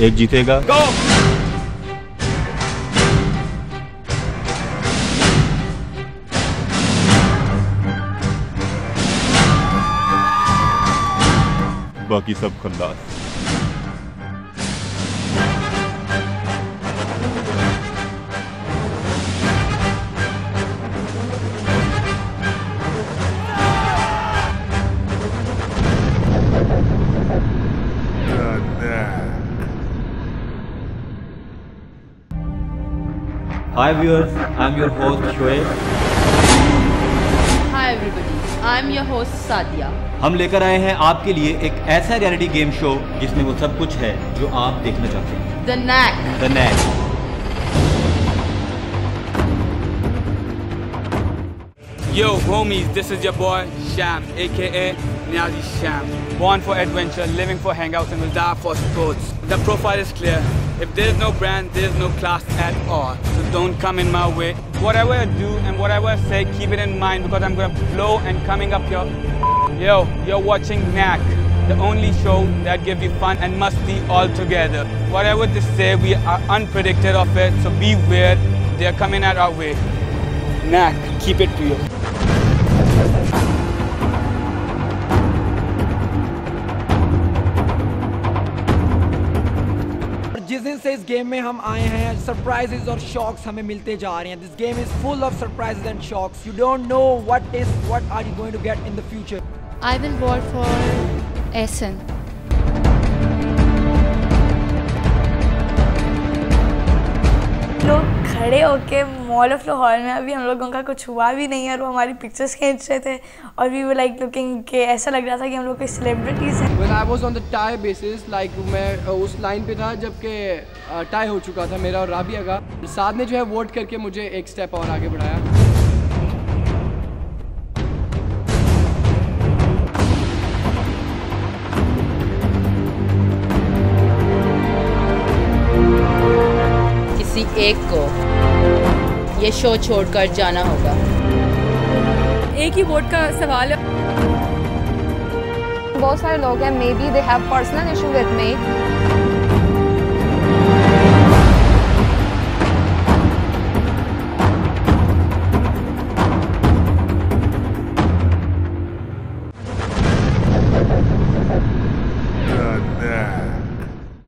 एक जीतेगा। बाकी सब खल्लास Hi viewers, I'm your host Shoaib. Hi everybody, I'm your host Sadia. हम लेकर आए हैं आपके लिए एक ऐसा रियलिटी गेम शो जिसमें वो सब कुछ है जो आप देखना चाहते हैं The Knack. The next Yo, homies, this is your boy Sham, aka Niazi Sham. Born for adventure, living for hangouts, and will die for sports. The profile is clear. If there is no brand, there is no class at all. So don't come in my way. Whatever I do and whatever I say, keep it in mind because I'm gonna blow and coming up here. Yo, you're watching Knack, the only show that gives you fun and musty all together. Whatever they say, we are unpredicted of it, so beware. They're coming at our way. Knack, keep it real. जिस दिन से इस game में हम आए हैं surprises और shocks हमें मिलते जा रहे हैं। This game is full of surprises and shocks you don't know what is what are you going to get in the future I will bored for Essen. खड़े होके मॉल ऑफ़ लाहौर में अभी हम लोगों का कुछ हुआ भी नहीं है और वो हमारी पिक्चर्स खींच रहे थे और वी वो लाइक लुकिंग के ऐसा लग रहा था कि हम लोग कोई सेलिब्रिटीज़ हैं। When I was on the tie basis, like मैं उस लाइन पे था जबकि टाई हो चुका था मेरा और राबिया का। साथ ने जो है वोट करके मुझे एक स्टेप और आगे बढ़ाया। किसी एक को ये शो छोड़कर जाना होगा। एक ही वोट का सवाल है। बहुत सारे लोग हैं maybe they have personal issue with me